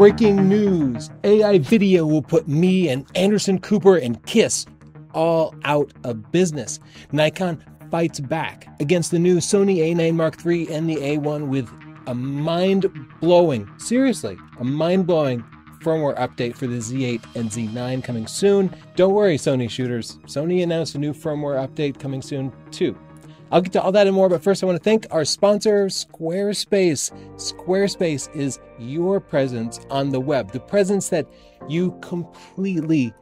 Breaking news AI video will put me and Anderson Cooper and Kiss all out of business. Nikon fights back against the new Sony A9 Mark III and the A1 with a mind blowing, seriously, a mind blowing firmware update for the Z8 and Z9 coming soon. Don't worry, Sony shooters. Sony announced a new firmware update coming soon, too. I'll get to all that and more, but first I want to thank our sponsor, Squarespace. Squarespace is your presence on the web, the presence that you completely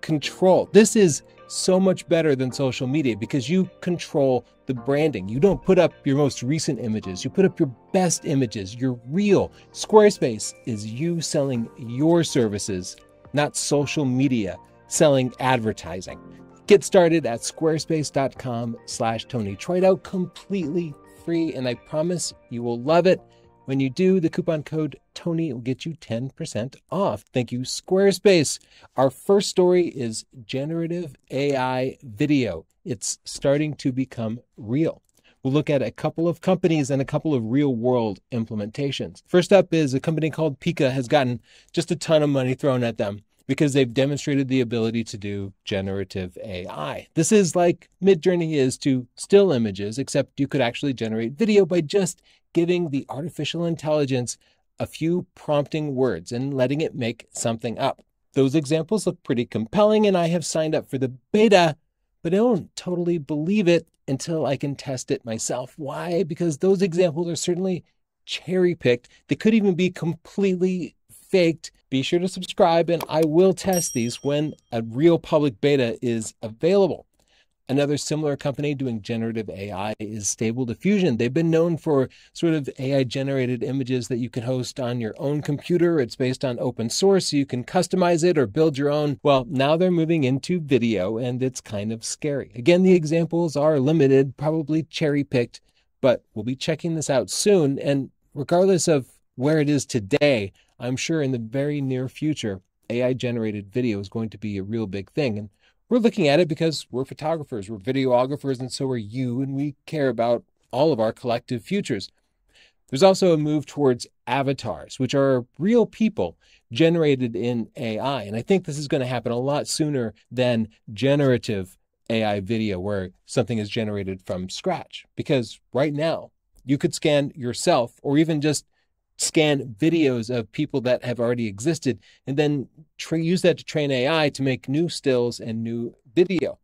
control. This is so much better than social media because you control the branding. You don't put up your most recent images, you put up your best images. You're real. Squarespace is you selling your services, not social media selling advertising. Get started at squarespace.com slash Tony. Try it out completely free, and I promise you will love it. When you do, the coupon code Tony will get you 10% off. Thank you, Squarespace. Our first story is generative AI video. It's starting to become real. We'll look at a couple of companies and a couple of real world implementations. First up is a company called Pika has gotten just a ton of money thrown at them because they've demonstrated the ability to do generative AI. This is like Midjourney is to still images, except you could actually generate video by just giving the artificial intelligence a few prompting words and letting it make something up. Those examples look pretty compelling, and I have signed up for the beta, but I don't totally believe it until I can test it myself. Why? Because those examples are certainly cherry picked. They could even be completely faked. Be sure to subscribe, and I will test these when a real public beta is available. Another similar company doing generative AI is Stable Diffusion. They've been known for sort of AI generated images that you can host on your own computer. It's based on open source, so you can customize it or build your own. Well, now they're moving into video, and it's kind of scary. Again, the examples are limited, probably cherry picked, but we'll be checking this out soon. And regardless of where it is today, I'm sure in the very near future, AI generated video is going to be a real big thing. And we're looking at it because we're photographers, we're videographers, and so are you, and we care about all of our collective futures. There's also a move towards avatars, which are real people generated in AI. And I think this is going to happen a lot sooner than generative AI video, where something is generated from scratch. Because right now, you could scan yourself or even just scan videos of people that have already existed and then tra- use that to train AI to make new stills and new video.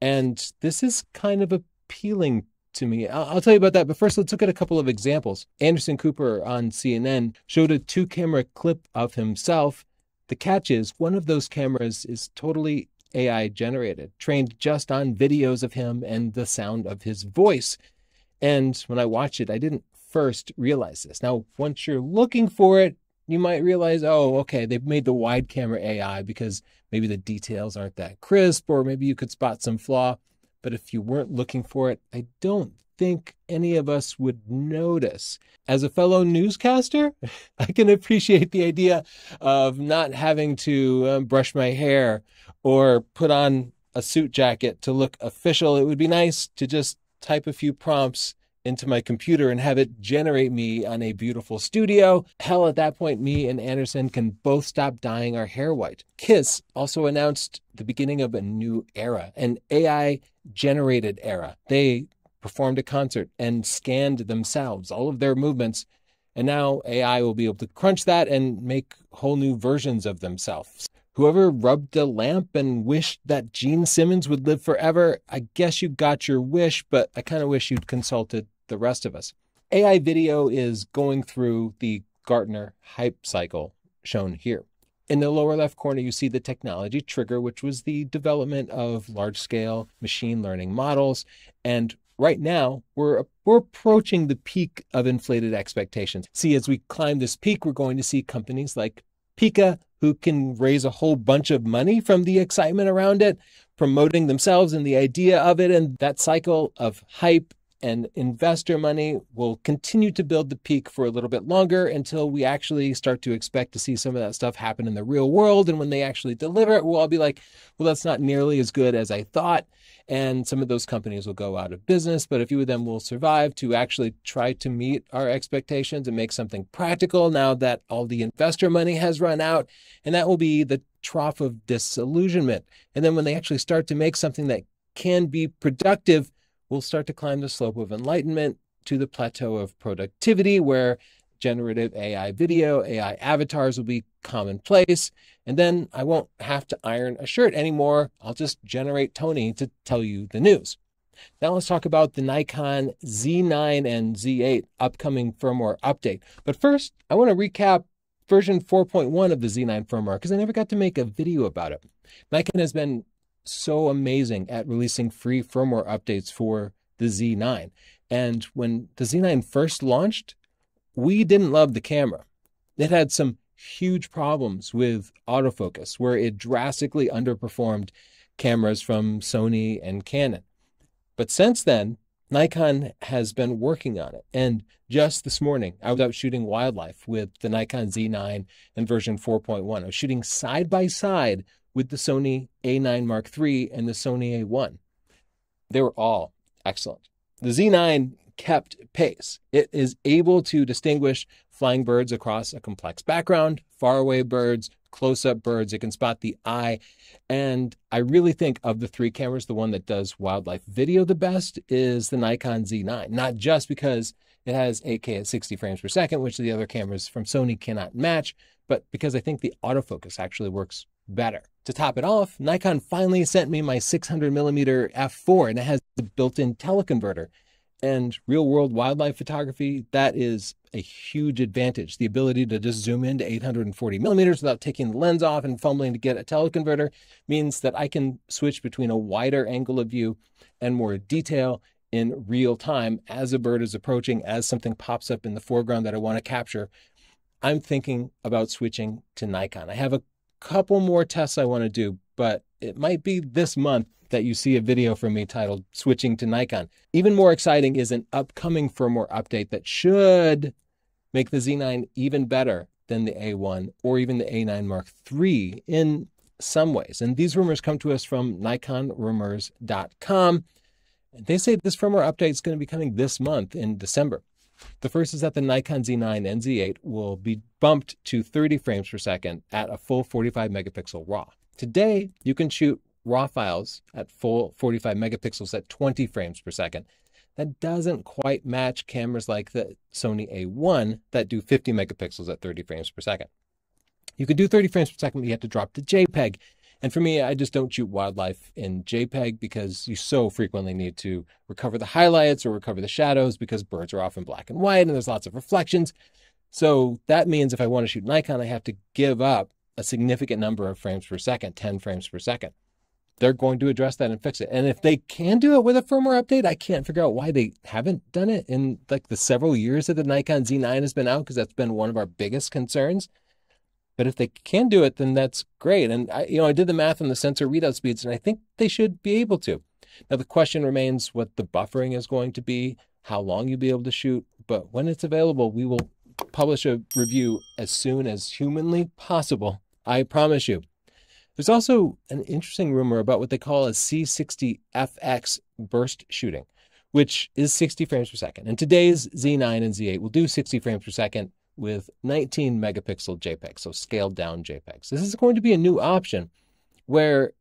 And this is kind of appealing to me. I'll, I'll, tell you about that. But first, let's look at a couple of examples. Anderson Cooper on CNN showed a two camera clip of himself. The catch is one of those cameras is totally AI generated, trained just on videos of him and the sound of his voice. And when I watched it, I didn't first realize this. Now, once you're looking for it, you might realize, oh, okay, they've made the wide camera AI because maybe the details aren't that crisp, or maybe you could spot some flaw. But if you weren't looking for it, I don't think any of us would notice. As a fellow newscaster, I can appreciate the idea of not having to um, brush my hair or put on a suit jacket to look official. It would be nice to just type a few prompts into my computer and have it generate me on a beautiful studio. Hell, at that point, me and Anderson can both stop dyeing our hair white. Kiss also announced the beginning of a new era, an AI generated era. They performed a concert and scanned themselves, all of their movements. And now AI will be able to crunch that and make whole new versions of themselves. Whoever rubbed a lamp and wished that Gene Simmons would live forever, I guess you got your wish, but I kind of wish you'd consulted the rest of us. AI video is going through the Gartner hype cycle shown here. In the lower left corner, you see the technology trigger, which was the development of large scale machine learning models. And right now, we're, we're approaching the peak of inflated expectations. See, as we climb this peak, we're going to see companies like Pika, who can raise a whole bunch of money from the excitement around it, promoting themselves and the idea of it. And that cycle of hype and investor money will continue to build the peak for a little bit longer until we actually start to expect to see some of that stuff happen in the real world. And when they actually deliver it, we'll all be like, well, that's not nearly as good as I thought. And some of those companies will go out of business, but a few of them will survive to actually try to meet our expectations and make something practical now that all the investor money has run out. And that will be the trough of disillusionment. And then when they actually start to make something that can be productive, we'll start to climb the slope of enlightenment to the plateau of productivity where generative AI video, AI avatars will be commonplace. And then I won't have to iron a shirt anymore. I'll just generate Tony to tell you the news. Now let's talk about the Nikon Z9 and Z8 upcoming firmware update. But first, I want to recap version 4.1 of the Z9 firmware because I never got to make a video about it. Nikon has been so amazing at releasing free firmware updates for the Z9. And when the Z9 first launched, we didn't love the camera. It had some huge problems with autofocus where it drastically underperformed cameras from Sony and Canon. But since then, Nikon has been working on it. And just this morning, I was out shooting wildlife with the Nikon Z9 and version 4.1. I was shooting side by side with the Sony A9 Mark III and the Sony A1. They were all excellent. The Z9 kept pace. It is able to distinguish flying birds across a complex background, faraway birds, close up birds. It can spot the eye. And I really think of the three cameras, the one that does wildlife video the best is the Nikon Z9, not just because it has 8K at 60 frames per second, which the other cameras from Sony cannot match, but because I think the autofocus actually works better. To top it off, Nikon finally sent me my 600 millimeter f4 and it has the built-in teleconverter. And real world wildlife photography, that is a huge advantage. The ability to just zoom into 840 millimeters without taking the lens off and fumbling to get a teleconverter means that I can switch between a wider angle of view and more detail in real time as a bird is approaching, as something pops up in the foreground that I want to capture. I'm thinking about switching to Nikon. I have a couple more tests I want to do, but it might be this month that you see a video from me titled Switching to Nikon. Even more exciting is an upcoming firmware update that should make the Z9 even better than the A1 or even the A9 Mark III in some ways. And these rumors come to us from NikonRumors.com. They say this firmware update is going to be coming this month in December. The first is that the Nikon Z9 and Z8 will be bumped to 30 frames per second at a full 45 megapixel RAW. Today, you can shoot RAW files at full 45 megapixels at 20 frames per second. That doesn't quite match cameras like the Sony A1 that do 50 megapixels at 30 frames per second. You could do 30 frames per second, but you have to drop to JPEG. And for me, I just don't shoot wildlife in JPEG because you so frequently need to recover the highlights or recover the shadows because birds are often black and white and there's lots of reflections. So that means if I want to shoot Nikon, I have to give up a significant number of frames per second, 10 frames per second. They're going to address that and fix it. And if they can do it with a firmware update, I can't figure out why they haven't done it in like the several years that the Nikon Z9 has been out, because that's been one of our biggest concerns. But if they can do it, then that's great. And I, you know, I did the math on the sensor readout speeds, and I think they should be able to. Now the question remains what the buffering is going to be, how long you'll be able to shoot. But when it's available, we will publish a review as soon as humanly possible. I promise you. There's also an interesting rumor about what they call a C60FX burst shooting, which is 60 frames per second. And today's Z9 and Z8 will do 60 frames per second with 19 megapixel JPEGs, so scaled down JPEGs. This is going to be a new option where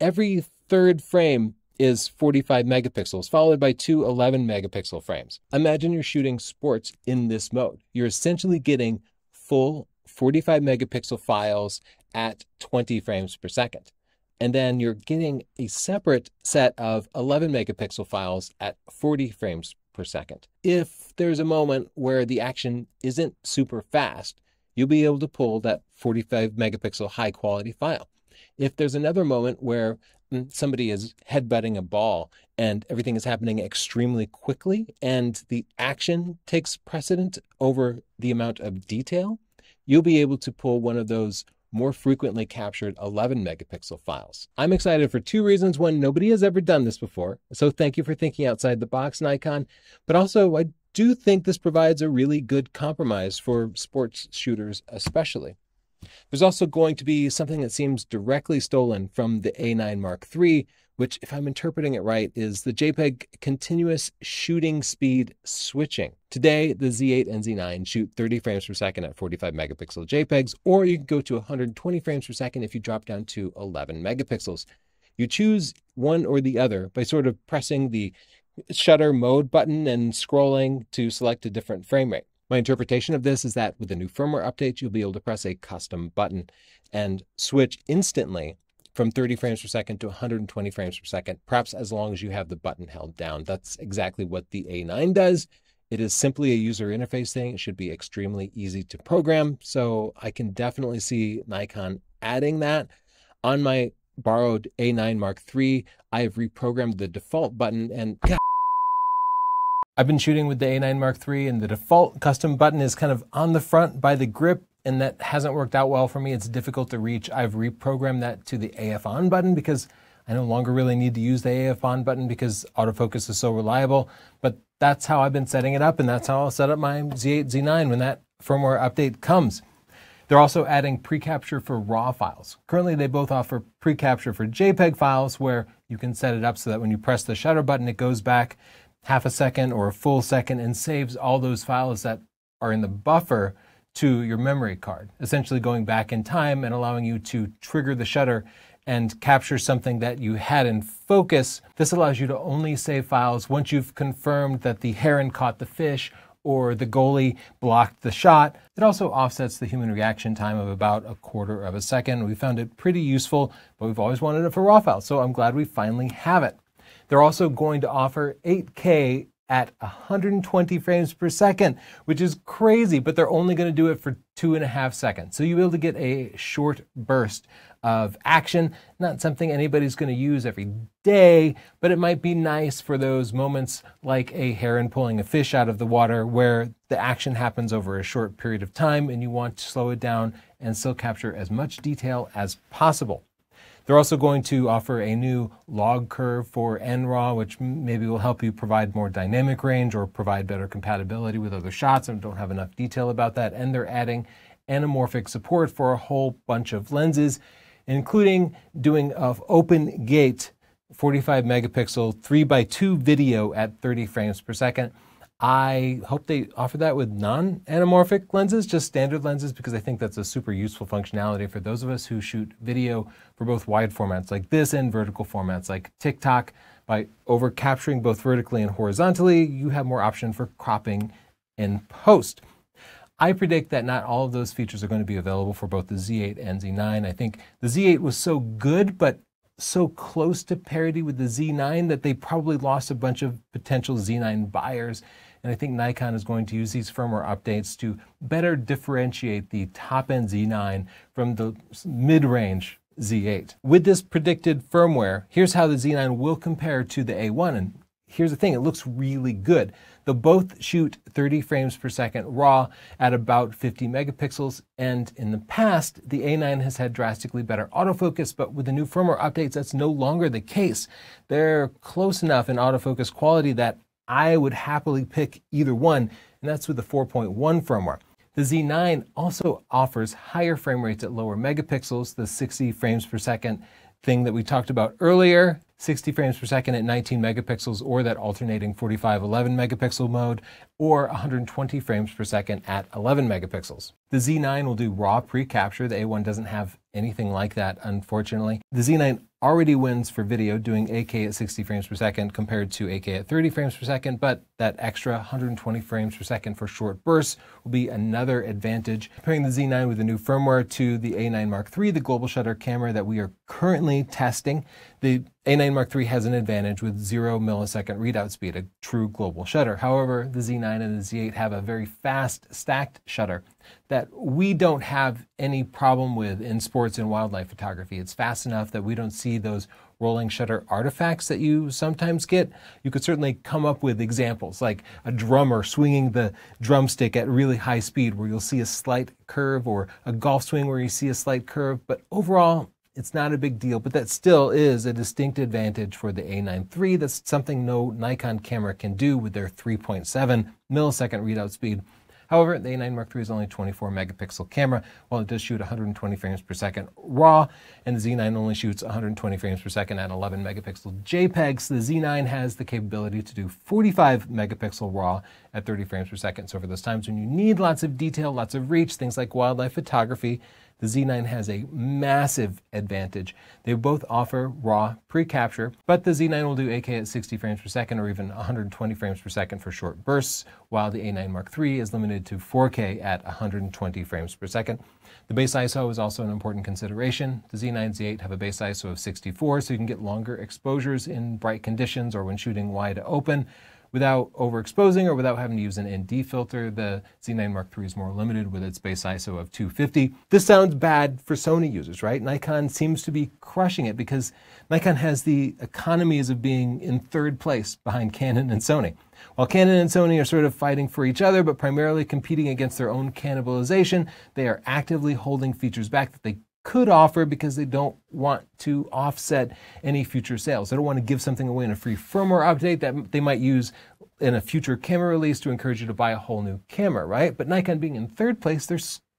every third frame is 45 megapixels, followed by two 11 megapixel frames. Imagine you're shooting sports in this mode. You're essentially getting full 45 megapixel files at 20 frames per second. And then you're getting a separate set of 11 megapixel files at 40 frames per second. If there's a moment where the action isn't super fast, you'll be able to pull that 45 megapixel high quality file. If there's another moment where mm, somebody is headbutting a ball and everything is happening extremely quickly and the action takes precedent over the amount of detail, you'll be able to pull one of those more frequently captured 11 megapixel files. I'm excited for two reasons. One, nobody has ever done this before, so thank you for thinking outside the box, Nikon. But also, I do think this provides a really good compromise for sports shooters, especially. There's also going to be something that seems directly stolen from the A9 Mark III, which, if I'm interpreting it right, is the JPEG continuous shooting speed switching. Today, the Z8 and Z9 shoot 30 frames per second at 45 megapixel JPEGs, or you can go to 120 frames per second if you drop down to 11 megapixels. You choose one or the other by sort of pressing the shutter mode button and scrolling to select a different frame rate. My interpretation of this is that with the new firmware update, you'll be able to press a custom button and switch instantly from 30 frames per second to 120 frames per second, perhaps as long as you have the button held down. That's exactly what the A9 does. It is simply a user interface thing. It should be extremely easy to program. So I can definitely see Nikon adding that. On my borrowed A9 Mark III, I have reprogrammed the default button and God, I've been shooting with the A9 Mark III and the default custom button is kind of on the front by the grip and that hasn't worked out well for me. It's difficult to reach. I've reprogrammed that to the AF on button because I no longer really need to use the AF on button because autofocus is so reliable. But that's how I've been setting it up and that's how I'll set up my Z8, Z9 when that firmware update comes. They're also adding pre-capture for RAW files. Currently, they both offer pre-capture for JPEG files where you can set it up so that when you press the shutter button, it goes back half a second or a full second and saves all those files that are in the buffer to your memory card, essentially going back in time and allowing you to trigger the shutter and capture something that you had in focus. This allows you to only save files once you've confirmed that the heron caught the fish or the goalie blocked the shot. It also offsets the human reaction time of about a quarter of a second. We found it pretty useful, but we've always wanted it for RAW files, so I'm glad we finally have it. They're also going to offer 8K at 120 frames per second, which is crazy, but they're only going to do it for two and a half seconds. So you'll be able to get a short burst of action. Not something anybody's going to use every day, but it might be nice for those moments like a heron pulling a fish out of the water where the action happens over a short period of time and you want to slow it down and still capture as much detail as possible. They're also going to offer a new log curve for NRAW, which maybe will help you provide more dynamic range or provide better compatibility with other shots. I don't have enough detail about that. And they're adding anamorphic support for a whole bunch of lenses, including doing of open gate 45 megapixel 3 by 2 video at 30 frames per second. I hope they offer that with non anamorphic lenses, just standard lenses, because I think that's a super useful functionality for those of us who shoot video for both wide formats like this and vertical formats like TikTok. By over capturing both vertically and horizontally, you have more option for cropping in post. I predict that not all of those features are going to be available for both the Z8 and Z9. I think the Z8 was so good, but so close to parity with the Z9 that they probably lost a bunch of potential Z9 buyers. And I think Nikon is going to use these firmware updates to better differentiate the top end Z9 from the mid range Z8. With this predicted firmware, here's how the Z9 will compare to the A1. And here's the thing it looks really good. They'll both shoot 30 frames per second RAW at about 50 megapixels. And in the past, the A9 has had drastically better autofocus, but with the new firmware updates, that's no longer the case. They're close enough in autofocus quality that I would happily pick either one, and that's with the 4.1 firmware. The Z9 also offers higher frame rates at lower megapixels, the 60 frames per second thing that we talked about earlier. 60 frames per second at 19 megapixels or that alternating 45 11 megapixel mode or 120 frames per second at 11 megapixels. The Z9 will do raw pre-capture. The A1 doesn't have anything like that, unfortunately. The Z9 already wins for video doing 8K at 60 frames per second compared to 8K at 30 frames per second, but that extra 120 frames per second for short bursts will be another advantage. Comparing the Z9 with the new firmware to the A9 Mark III, the global shutter camera that we are currently testing, the A9 Mark III has an advantage with zero millisecond readout speed, a true global shutter. However, the Z9 and the Z8 have a very fast stacked shutter that we don't have any problem with in sports and wildlife photography. It's fast enough that we don't see those rolling shutter artifacts that you sometimes get, you could certainly come up with examples like a drummer swinging the drumstick at really high speed where you'll see a slight curve or a golf swing where you see a slight curve. But overall, it's not a big deal, but that still is a distinct advantage for the A9 III. That's something no Nikon camera can do with their 3.7 millisecond readout speed. However, the A9 Mark III is only a 24 megapixel camera, while it does shoot 120 frames per second RAW, and the Z9 only shoots 120 frames per second at 11 megapixel JPEGs. The Z9 has the capability to do 45 megapixel RAW at 30 frames per second. So for those times when you need lots of detail, lots of reach, things like wildlife photography, the Z9 has a massive advantage. They both offer RAW pre-capture, but the Z9 will do 8K at 60 frames per second or even 120 frames per second for short bursts, while the A9 Mark III is limited to 4K at 120 frames per second. The base ISO is also an important consideration. The Z9 Z8 have a base ISO of 64, so you can get longer exposures in bright conditions or when shooting wide open without overexposing or without having to use an ND filter. The Z9 Mark III is more limited with its base ISO of 250. This sounds bad for Sony users, right? Nikon seems to be crushing it because Nikon has the economies of being in third place behind Canon and Sony. While Canon and Sony are sort of fighting for each other, but primarily competing against their own cannibalization, they are actively holding features back that they could offer because they don't want to offset any future sales. They don't want to give something away in a free firmware update that they might use in a future camera release to encourage you to buy a whole new camera, right? But Nikon being in third place, they're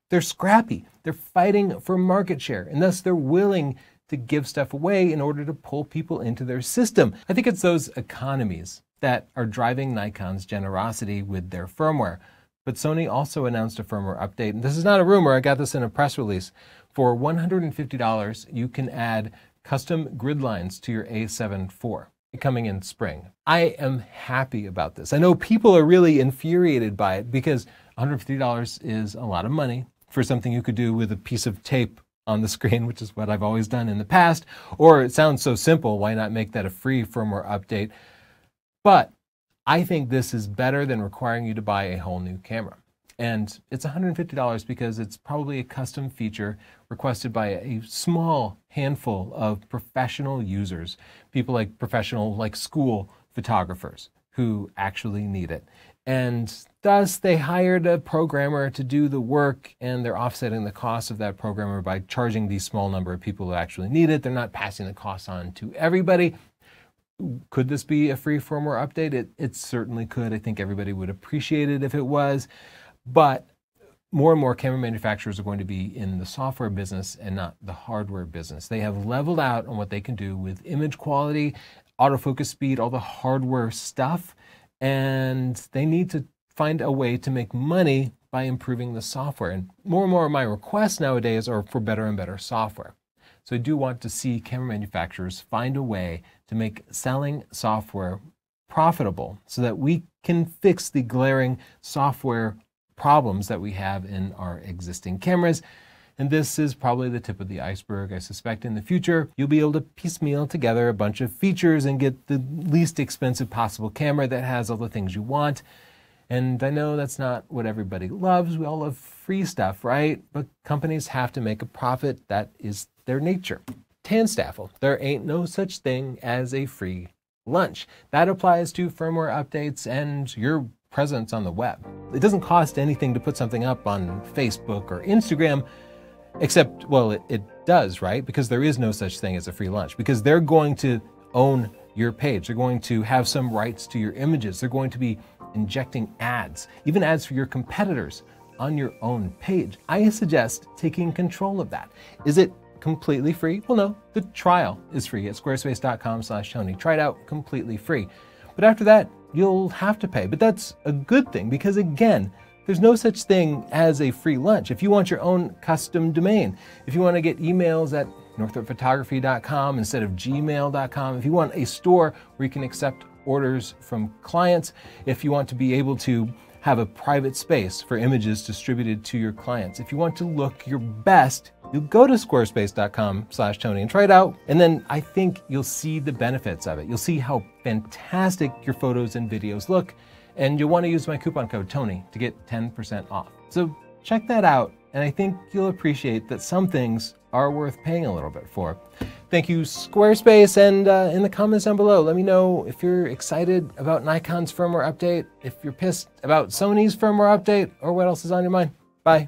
they're scrappy. They're fighting for market share, and thus they're willing to give stuff away in order to pull people into their system. I think it's those economies that are driving Nikon's generosity with their firmware. But Sony also announced a firmware update, and this is not a rumor, I got this in a press release, for $150, you can add custom grid lines to your A7 IV coming in spring. I am happy about this. I know people are really infuriated by it because $150 is a lot of money for something you could do with a piece of tape on the screen, which is what I've always done in the past. Or it sounds so simple, why not make that a free firmware update? But I think this is better than requiring you to buy a whole new camera. And it's $150 because it's probably a custom feature requested by a small handful of professional users, people like professional, like school photographers who actually need it. And thus, they hired a programmer to do the work, and they're offsetting the cost of that programmer by charging the small number of people who actually need it. They're not passing the cost on to everybody. Could this be a free firmware update? It, it certainly could. I think everybody would appreciate it if it was. But more and more camera manufacturers are going to be in the software business and not the hardware business. They have leveled out on what they can do with image quality, autofocus speed, all the hardware stuff, and they need to find a way to make money by improving the software. And more and more of my requests nowadays are for better and better software. So I do want to see camera manufacturers find a way to make selling software profitable so that we can fix the glaring software problems that we have in our existing cameras. And this is probably the tip of the iceberg. I suspect in the future, you'll be able to piecemeal together a bunch of features and get the least expensive possible camera that has all the things you want. And I know that's not what everybody loves. We all love free stuff, right? But companies have to make a profit. That is their nature. TANSTAAFL, there ain't no such thing as a free lunch. That applies to firmware updates and your presence on the web. It doesn't cost anything to put something up on Facebook or Instagram, except, well, it, it does, right? Because there is no such thing as a free lunch, because they're going to own your page. They're going to have some rights to your images. They're going to be injecting ads, even ads for your competitors on your own page. I suggest taking control of that. Is it completely free? Well, no. The trial is free at squarespace.com slash Tony. Try it out completely free. But after that, you'll have to pay. But that's a good thing because, again, there's no such thing as a free lunch. If you want your own custom domain, if you want to get emails at northrupphotography.com instead of gmail.com, if you want a store where you can accept orders from clients, if you want to be able to have a private space for images distributed to your clients, if you want to look your best you go to squarespace.com slash Tony and try it out. And then I think you'll see the benefits of it. You'll see how fantastic your photos and videos look. And you'll want to use my coupon code Tony to get 10% off. So check that out. And I think you'll appreciate that some things are worth paying a little bit for. Thank you, Squarespace. And uh, in the comments down below, let me know if you're excited about Nikon's firmware update, if you're pissed about Sony's firmware update, or what else is on your mind. Bye.